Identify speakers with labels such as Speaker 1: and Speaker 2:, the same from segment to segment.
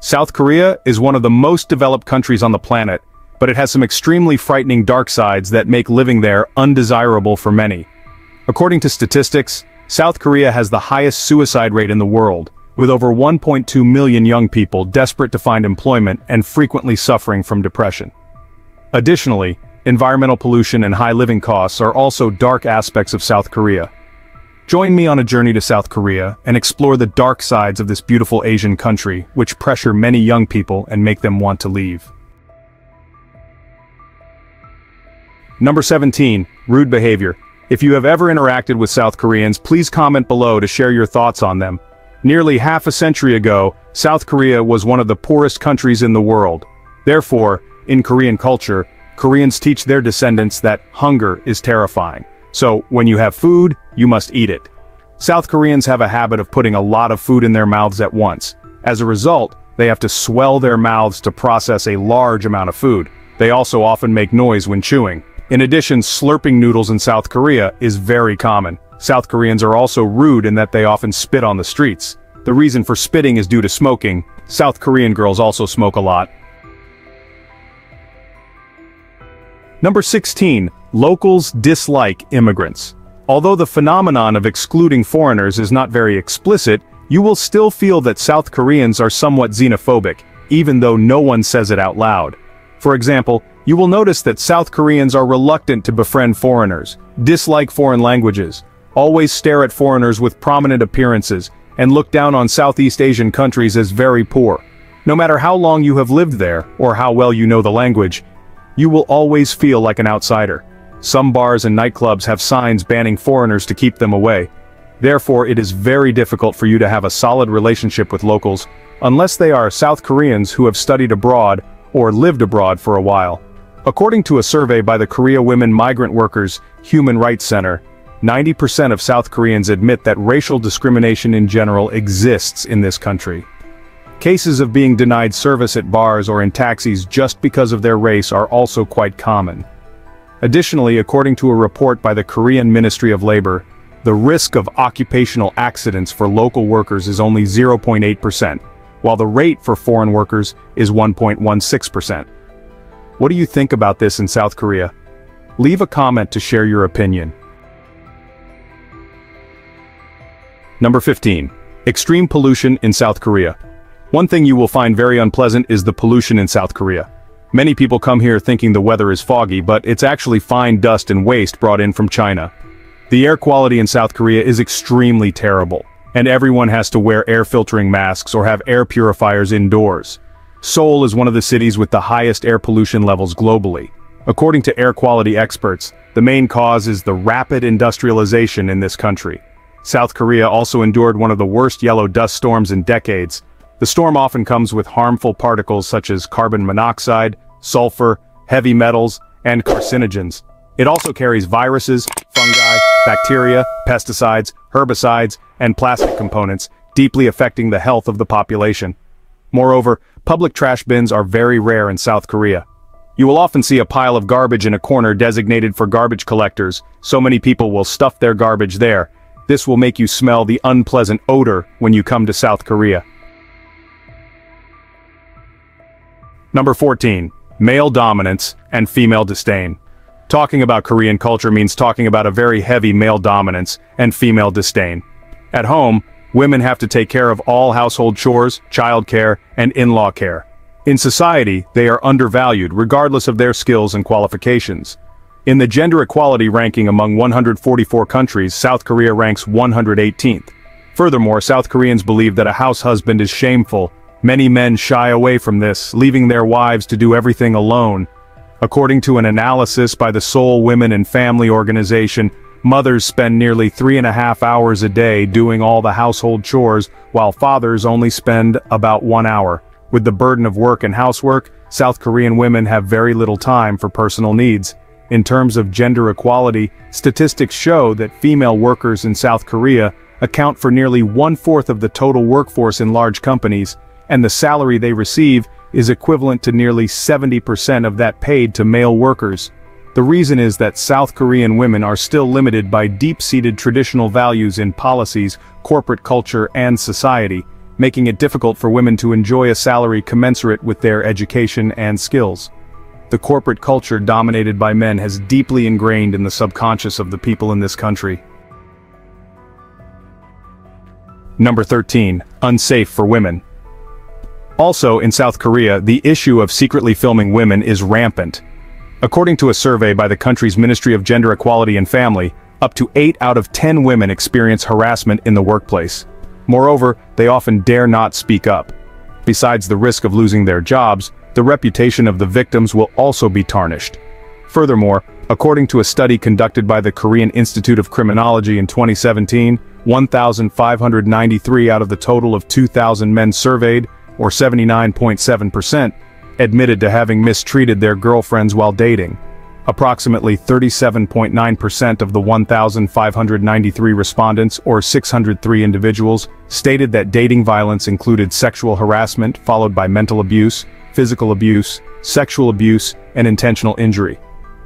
Speaker 1: South Korea is one of the most developed countries on the planet, but it has some extremely frightening dark sides that make living there undesirable for many. According to statistics, South Korea has the highest suicide rate in the world, with over 1.2 million young people desperate to find employment and frequently suffering from depression. Additionally, environmental pollution and high living costs are also dark aspects of South Korea. Join me on a journey to South Korea and explore the dark sides of this beautiful Asian country, which pressure many young people and make them want to leave. Number 17, rude behavior. If you have ever interacted with South Koreans, please comment below to share your thoughts on them. Nearly half a century ago, South Korea was one of the poorest countries in the world. Therefore, in Korean culture, Koreans teach their descendants that hunger is terrifying. So, when you have food, you must eat it. South Koreans have a habit of putting a lot of food in their mouths at once. As a result, they have to swell their mouths to process a large amount of food. They also often make noise when chewing. In addition, slurping noodles in South Korea is very common. South Koreans are also rude in that they often spit on the streets. The reason for spitting is due to smoking. South Korean girls also smoke a lot. Number 16. Locals dislike immigrants. Although the phenomenon of excluding foreigners is not very explicit, you will still feel that South Koreans are somewhat xenophobic, even though no one says it out loud. For example, you will notice that South Koreans are reluctant to befriend foreigners, dislike foreign languages, always stare at foreigners with prominent appearances, and look down on Southeast Asian countries as very poor. No matter how long you have lived there, or how well you know the language, you will always feel like an outsider. Some bars and nightclubs have signs banning foreigners to keep them away. Therefore it is very difficult for you to have a solid relationship with locals, unless they are South Koreans who have studied abroad or lived abroad for a while. According to a survey by the Korea Women Migrant Workers Human Rights Center, 90% of South Koreans admit that racial discrimination in general exists in this country. Cases of being denied service at bars or in taxis just because of their race are also quite common. Additionally, according to a report by the Korean Ministry of Labor, the risk of occupational accidents for local workers is only 0.8%, while the rate for foreign workers is 1.16%. What do you think about this in South Korea? Leave a comment to share your opinion. Number 15. Extreme pollution in South Korea. One thing you will find very unpleasant is the pollution in South Korea. Many people come here thinking the weather is foggy, but it's actually fine dust and waste brought in from China. The air quality in South Korea is extremely terrible, and everyone has to wear air filtering masks or have air purifiers indoors. Seoul is one of the cities with the highest air pollution levels globally. According to air quality experts, the main cause is the rapid industrialization in this country. South Korea also endured one of the worst yellow dust storms in decades, the storm often comes with harmful particles such as carbon monoxide, sulfur, heavy metals, and carcinogens. It also carries viruses, fungi, bacteria, pesticides, herbicides, and plastic components, deeply affecting the health of the population. Moreover, public trash bins are very rare in South Korea. You will often see a pile of garbage in a corner designated for garbage collectors, so many people will stuff their garbage there. This will make you smell the unpleasant odor when you come to South Korea. Number 14. Male dominance and female disdain. Talking about Korean culture means talking about a very heavy male dominance and female disdain. At home, women have to take care of all household chores, childcare, and in-law care. In society, they are undervalued regardless of their skills and qualifications. In the gender equality ranking among 144 countries, South Korea ranks 118th. Furthermore, South Koreans believe that a house husband is shameful Many men shy away from this, leaving their wives to do everything alone. According to an analysis by the Seoul Women and Family Organization, mothers spend nearly three and a half hours a day doing all the household chores, while fathers only spend about one hour. With the burden of work and housework, South Korean women have very little time for personal needs. In terms of gender equality, statistics show that female workers in South Korea account for nearly one-fourth of the total workforce in large companies, and the salary they receive is equivalent to nearly 70% of that paid to male workers. The reason is that South Korean women are still limited by deep-seated traditional values in policies, corporate culture and society. making it difficult for women to enjoy a salary commensurate with their education and skills. The corporate culture dominated by men has deeply ingrained in the subconscious of the people in this country. Number 13. Unsafe for women. Also, in South Korea, the issue of secretly filming women is rampant. According to a survey by the country's Ministry of Gender Equality and Family, up to 8 out of 10 women experience harassment in the workplace. Moreover, they often dare not speak up. Besides the risk of losing their jobs, the reputation of the victims will also be tarnished. Furthermore, according to a study conducted by the Korean Institute of Criminology in 2017, 1,593 out of the total of 2,000 men surveyed, or 79.7%, admitted to having mistreated their girlfriends while dating. Approximately 37.9% of the 1,593 respondents, or 603 individuals, stated that dating violence included sexual harassment followed by mental abuse, physical abuse, sexual abuse, and intentional injury.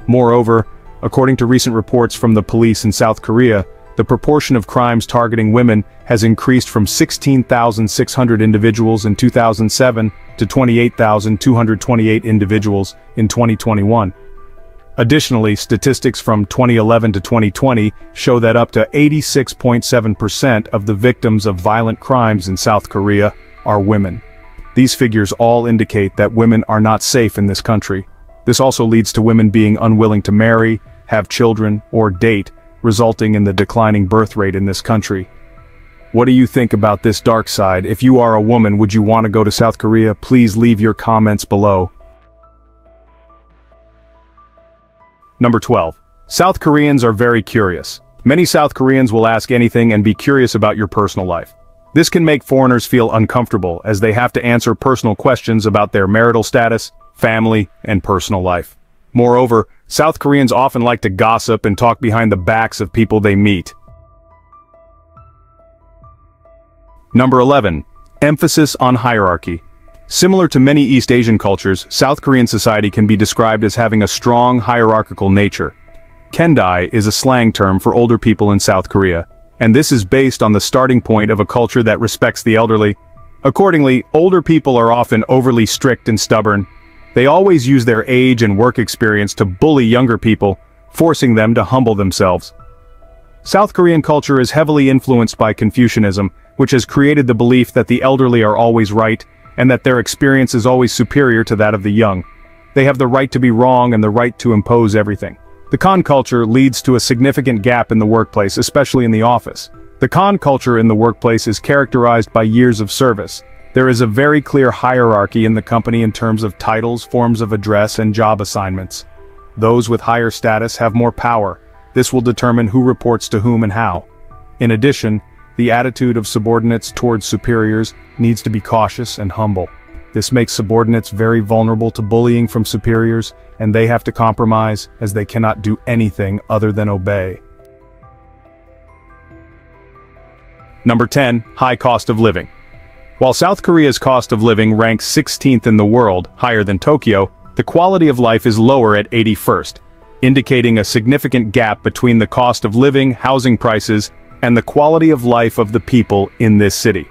Speaker 1: Moreover, according to recent reports from the police in South Korea, the proportion of crimes targeting women has increased from 16,600 individuals in 2007 to 28,228 individuals in 2021. Additionally, statistics from 2011 to 2020 show that up to 86.7% of the victims of violent crimes in South Korea are women. These figures all indicate that women are not safe in this country. This also leads to women being unwilling to marry, have children, or date, resulting in the declining birth rate in this country. What do you think about this dark side? If you are a woman, would you want to go to South Korea? Please leave your comments below. Number 12. South Koreans are very curious. Many South Koreans will ask anything and be curious about your personal life. This can make foreigners feel uncomfortable as they have to answer personal questions about their marital status, family, and personal life. Moreover, South Koreans often like to gossip and talk behind the backs of people they meet. Number 11. Emphasis on hierarchy. Similar to many East Asian cultures, South Korean society can be described as having a strong hierarchical nature. Kkondae is a slang term for older people in South Korea, and this is based on the starting point of a culture that respects the elderly. Accordingly, older people are often overly strict and stubborn, they always use their age and work experience to bully younger people, forcing them to humble themselves. South Korean culture is heavily influenced by Confucianism, which has created the belief that the elderly are always right, and that their experience is always superior to that of the young. They have the right to be wrong and the right to impose everything. The con culture leads to a significant gap in the workplace, especially in the office. The con culture in the workplace is characterized by years of service, there is a very clear hierarchy in the company in terms of titles, forms of address, and job assignments. Those with higher status have more power. This will determine who reports to whom and how. In addition, the attitude of subordinates towards superiors needs to be cautious and humble. This makes subordinates very vulnerable to bullying from superiors, and they have to compromise as they cannot do anything other than obey. Number 10. High cost of living. While South Korea's cost of living ranks 16th in the world, higher than Tokyo, the quality of life is lower at 81st, indicating a significant gap between the cost of living, housing prices, and the quality of life of the people in this city.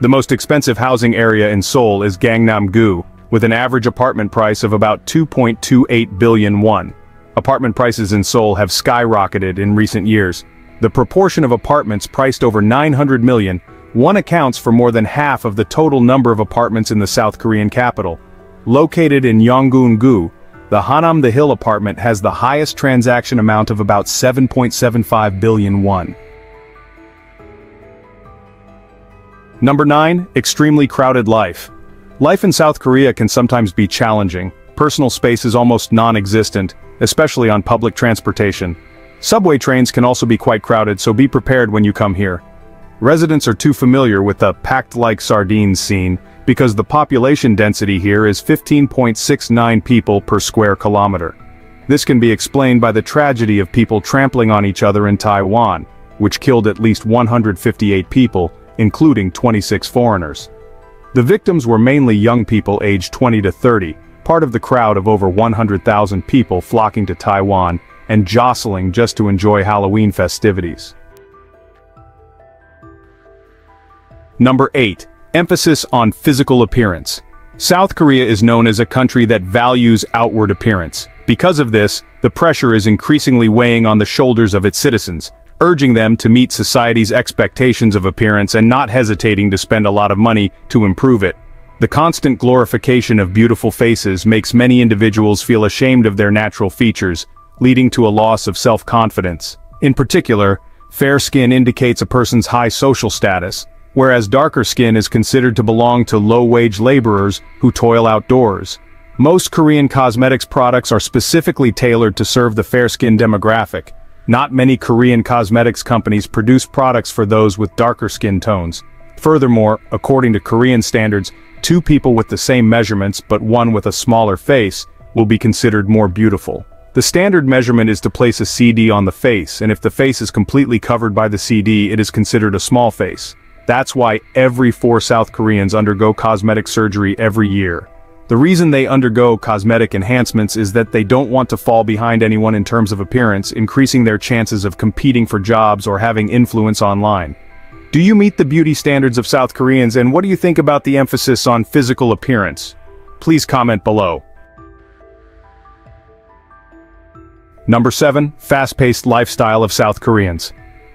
Speaker 1: The most expensive housing area in Seoul is Gangnam-gu, with an average apartment price of about 2.28 billion won. Apartment prices in Seoul have skyrocketed in recent years. The proportion of apartments priced over 900 million one accounts for more than half of the total number of apartments in the South Korean capital. Located in Yonggun-gu, the Hannam the Hill apartment has the highest transaction amount of about 7.75 billion won. Number 9. Extremely crowded life. Life in South Korea can sometimes be challenging. Personal space is almost non-existent, especially on public transportation. Subway trains can also be quite crowded so be prepared when you come here. Residents are too familiar with the packed-like sardines scene because the population density here is 15.69 people per square kilometer. This can be explained by the tragedy of people trampling on each other in Itaewon, which killed at least 158 people, including 26 foreigners. The victims were mainly young people aged 20 to 30, part of the crowd of over 100,000 people flocking to Itaewon and jostling just to enjoy Halloween festivities. Number 8. Emphasis on physical appearance. South Korea is known as a country that values outward appearance. Because of this, the pressure is increasingly weighing on the shoulders of its citizens, urging them to meet society's expectations of appearance and not hesitating to spend a lot of money to improve it. The constant glorification of beautiful faces makes many individuals feel ashamed of their natural features, leading to a loss of self-confidence. In particular, fair skin indicates a person's high social status, whereas darker skin is considered to belong to low-wage laborers who toil outdoors. Most Korean cosmetics products are specifically tailored to serve the fair-skin demographic. Not many Korean cosmetics companies produce products for those with darker skin tones. Furthermore, according to Korean standards, two people with the same measurements but one with a smaller face will be considered more beautiful. The standard measurement is to place a CD on the face, and if the face is completely covered by the CD, it is considered a small face. That's why every four South Koreans undergo cosmetic surgery every year. The reason they undergo cosmetic enhancements is that they don't want to fall behind anyone in terms of appearance, increasing their chances of competing for jobs or having influence online. Do you meet the beauty standards of South Koreans and what do you think about the emphasis on physical appearance? Please comment below. Number 7. Fast-paced lifestyle of South Koreans.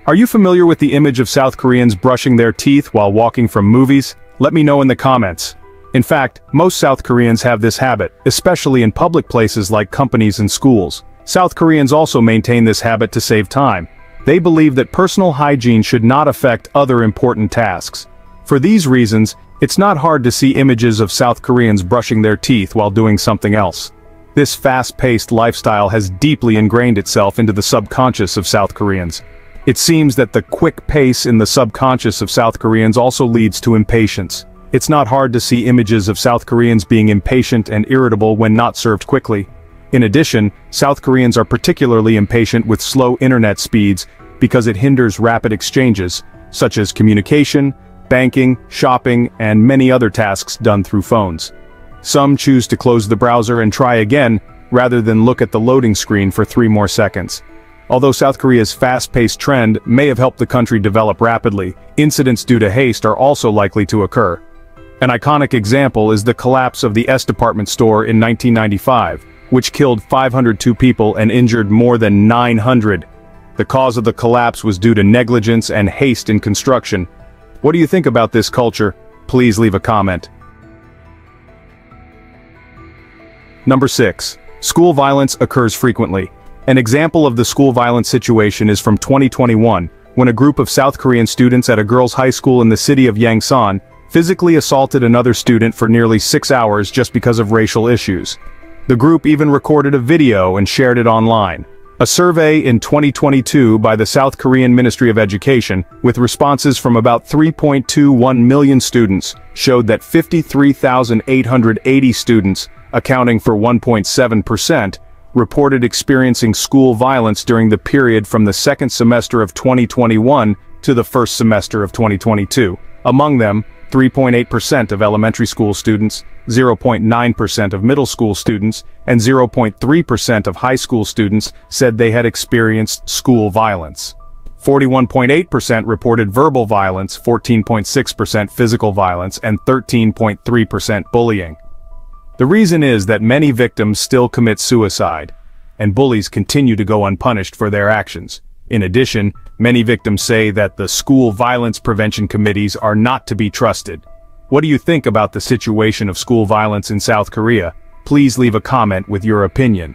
Speaker 1: Are you familiar with the image of South Koreans brushing their teeth while walking from movies? Let me know in the comments. In fact, most South Koreans have this habit, especially in public places like companies and schools. South Koreans also maintain this habit to save time. They believe that personal hygiene should not affect other important tasks. For these reasons, it's not hard to see images of South Koreans brushing their teeth while doing something else. This fast-paced lifestyle has deeply ingrained itself into the subconscious of South Koreans. It seems that the quick pace in the subconscious of South Koreans also leads to impatience. It's not hard to see images of South Koreans being impatient and irritable when not served quickly. In addition, South Koreans are particularly impatient with slow internet speeds because it hinders rapid exchanges, such as communication, banking, shopping, and many other tasks done through phones. Some choose to close the browser and try again, rather than look at the loading screen for three more seconds. Although South Korea's fast-paced trend may have helped the country develop rapidly, incidents due to haste are also likely to occur. An iconic example is the collapse of the S department store in 1995, which killed 502 people and injured more than 900. The cause of the collapse was due to negligence and haste in construction. What do you think about this culture? Please leave a comment. Number 6. School violence occurs frequently. An example of the school violence situation is from 2021, when a group of South Korean students at a girls' high school in the city of Yangsan physically assaulted another student for nearly six hours just because of racial issues. The group even recorded a video and shared it online. A survey in 2022 by the South Korean Ministry of Education, with responses from about 3.21 million students, showed that 53,880 students, accounting for 1.7%, reported experiencing school violence during the period from the second semester of 2021 to the first semester of 2022. Among them, 3.8% of elementary school students, 0.9% of middle school students, and 0.3% of high school students said they had experienced school violence. 41.8% reported verbal violence, 14.6% physical violence, and 13.3% bullying. The reason is that many victims still commit suicide, and bullies continue to go unpunished for their actions. In addition, many victims say that the school violence prevention committees are not to be trusted. What do you think about the situation of school violence in South Korea? Please leave a comment with your opinion.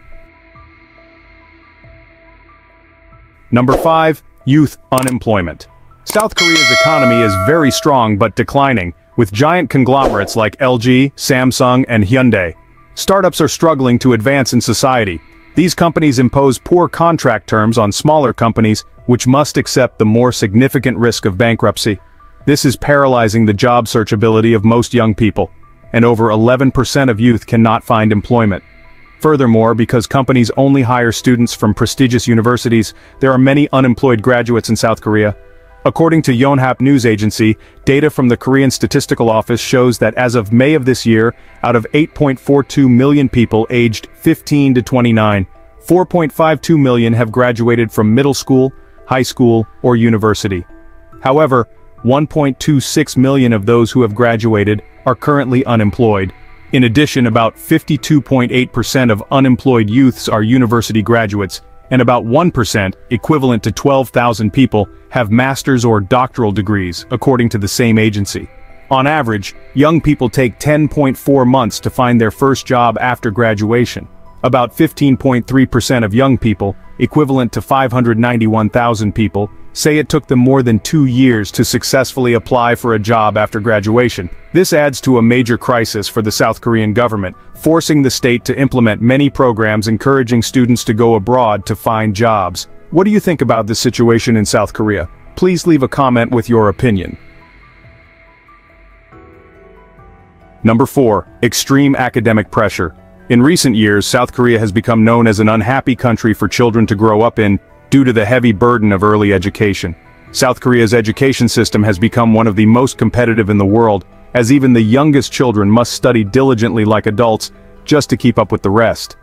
Speaker 1: Number 5. Youth Unemployment South Korea's economy is very strong but declining, with giant conglomerates like LG, Samsung, and Hyundai. Startups are struggling to advance in society. These companies impose poor contract terms on smaller companies, which must accept the more significant risk of bankruptcy. This is paralyzing the job search ability of most young people, and over 11% of youth cannot find employment. Furthermore, because companies only hire students from prestigious universities, there are many unemployed graduates in South Korea, According to Yonhap News Agency, data from the Korean Statistical Office shows that as of May of this year, out of 8.42 million people aged 15 to 29, 4.52 million have graduated from middle school, high school, or university. However, 1.26 million of those who have graduated are currently unemployed. In addition, about 52.8% of unemployed youths are university graduates, and about 1%, equivalent to 12,000 people, have master's or doctoral degrees, according to the same agency. On average, young people take 10.4 months to find their first job after graduation. About 15.3% of young people, equivalent to 591,000 people, say it took them more than two years to successfully apply for a job after graduation. This adds to a major crisis for the South Korean government, forcing the state to implement many programs encouraging students to go abroad to find jobs. What do you think about this situation in South Korea? Please leave a comment with your opinion. Number 4. Extreme academic pressure. In recent years, South Korea has become known as an unhappy country for children to grow up in, due to the heavy burden of early education. South Korea's education system has become one of the most competitive in the world, as even the youngest children must study diligently like adults, just to keep up with the rest.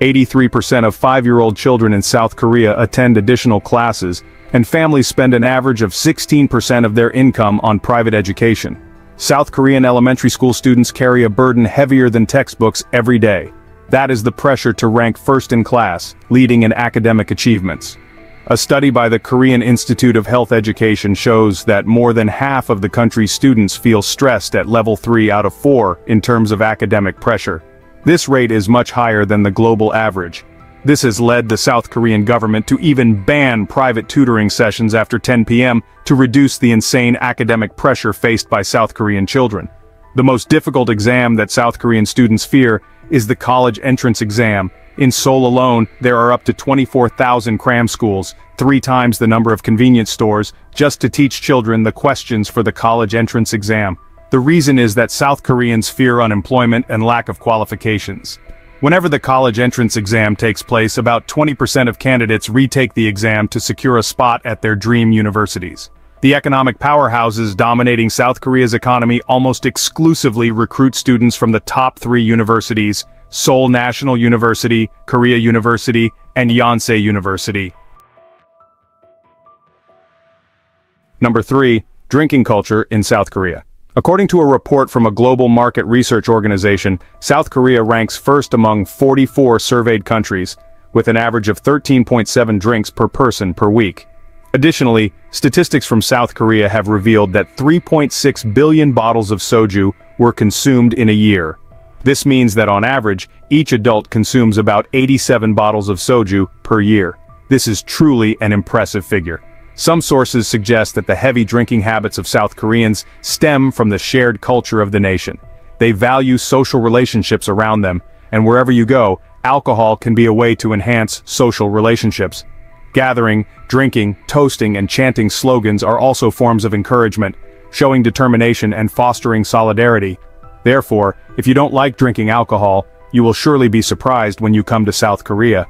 Speaker 1: 83% of five-year-old children in South Korea attend additional classes, and families spend an average of 16% of their income on private education. South Korean elementary school students carry a burden heavier than textbooks every day. That is the pressure to rank first in class, leading in academic achievements. A study by the Korean Institute of Health Education shows that more than half of the country's students feel stressed at level 3 out of 4 in terms of academic pressure. This rate is much higher than the global average. This has led the South Korean government to even ban private tutoring sessions after 10 p.m. to reduce the insane academic pressure faced by South Korean children. The most difficult exam that South Korean students fear is the college entrance exam. In Seoul alone, there are up to 24,000 cram schools, three times the number of convenience stores, just to teach children the questions for the college entrance exam. The reason is that South Koreans fear unemployment and lack of qualifications. Whenever the college entrance exam takes place, about 20% of candidates retake the exam to secure a spot at their dream universities. The economic powerhouses dominating South Korea's economy almost exclusively recruit students from the top three universities, Seoul National University, Korea University, and Yonsei University. Number 3. Drinking culture in South Korea. According to a report from a global market research organization, South Korea ranks first among 44 surveyed countries, with an average of 13.7 drinks per person per week. Additionally, statistics from South Korea have revealed that 3.6 billion bottles of soju were consumed in a year. This means that on average, each adult consumes about 87 bottles of soju per year. This is truly an impressive figure. Some sources suggest that the heavy drinking habits of South Koreans stem from the shared culture of the nation. They value social relationships around them, and wherever you go, alcohol can be a way to enhance social relationships. Gathering, drinking, toasting and chanting slogans are also forms of encouragement, showing determination and fostering solidarity. Therefore, if you don't like drinking alcohol, you will surely be surprised when you come to South Korea.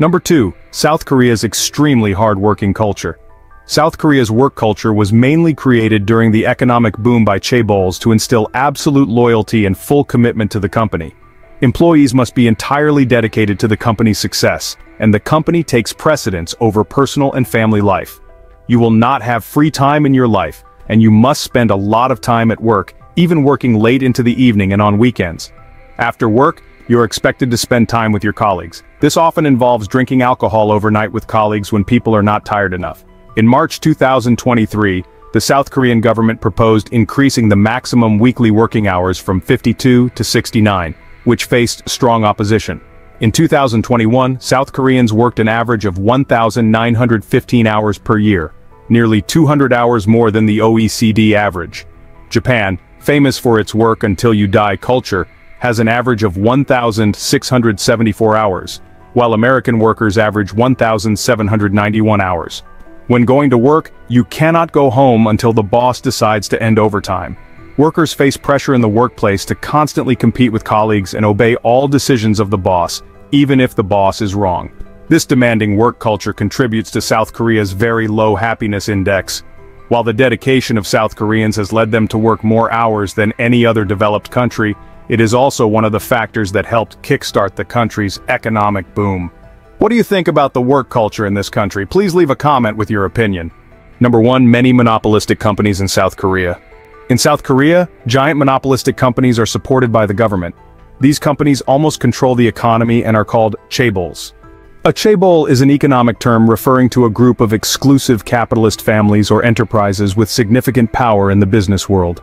Speaker 1: Number 2. South Korea's extremely hard-working culture. South Korea's work culture was mainly created during the economic boom by chaebols to instill absolute loyalty and full commitment to the company. Employees must be entirely dedicated to the company's success, and the company takes precedence over personal and family life. You will not have free time in your life, and you must spend a lot of time at work, even working late into the evening and on weekends. After work, you're expected to spend time with your colleagues. This often involves drinking alcohol overnight with colleagues when people are not tired enough. In March 2023, the South Korean government proposed increasing the maximum weekly working hours from 52 to 69, which faced strong opposition. In 2021, South Koreans worked an average of 1,915 hours per year, nearly 200 hours more than the OECD average. Japan, famous for its work until you die culture, has an average of 1,674 hours, while American workers average 1,791 hours. When going to work, you cannot go home until the boss decides to end overtime. Workers face pressure in the workplace to constantly compete with colleagues and obey all decisions of the boss, even if the boss is wrong. This demanding work culture contributes to South Korea's very low happiness index. While the dedication of South Koreans has led them to work more hours than any other developed country, it is also one of the factors that helped kickstart the country's economic boom. What do you think about the work culture in this country? Please leave a comment with your opinion. Number 1. Many monopolistic companies in South Korea. In South Korea, giant monopolistic companies are supported by the government. These companies almost control the economy and are called chaebols. A chaebol is an economic term referring to a group of exclusive capitalist families or enterprises with significant power in the business world.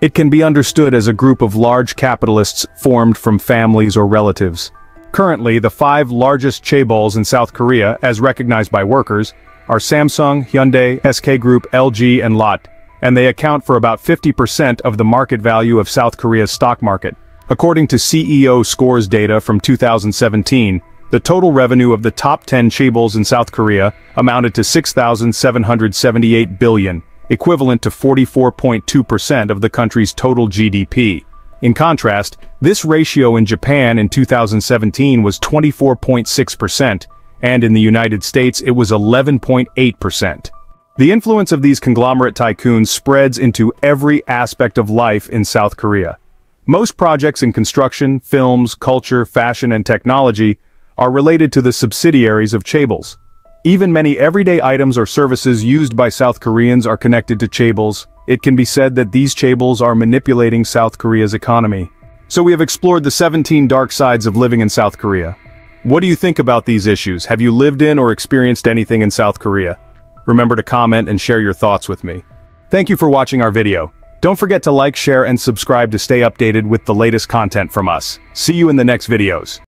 Speaker 1: It can be understood as a group of large capitalists formed from families or relatives. Currently, the five largest chaebols in South Korea, as recognized by workers, are Samsung, Hyundai, SK Group, LG and Lotte, and they account for about 50% of the market value of South Korea's stock market. According to CEO Scores data from 2017, the total revenue of the top 10 chaebols in South Korea amounted to 6,778 billion, equivalent to 44.2% of the country's total GDP. In contrast, this ratio in Japan in 2017 was 24.6%, and in the United States it was 11.8%. The influence of these conglomerate tycoons spreads into every aspect of life in South Korea. Most projects in construction, films, culture, fashion and technology are related to the subsidiaries of chaebols. Even many everyday items or services used by South Koreans are connected to chaebols. It can be said that these chaebols are manipulating South Korea's economy. So we have explored the 17 dark sides of living in South Korea. What do you think about these issues? Have you lived in or experienced anything in South Korea? Remember to comment and share your thoughts with me. Thank you for watching our video. Don't forget to like, share, and subscribe to stay updated with the latest content from us. See you in the next videos.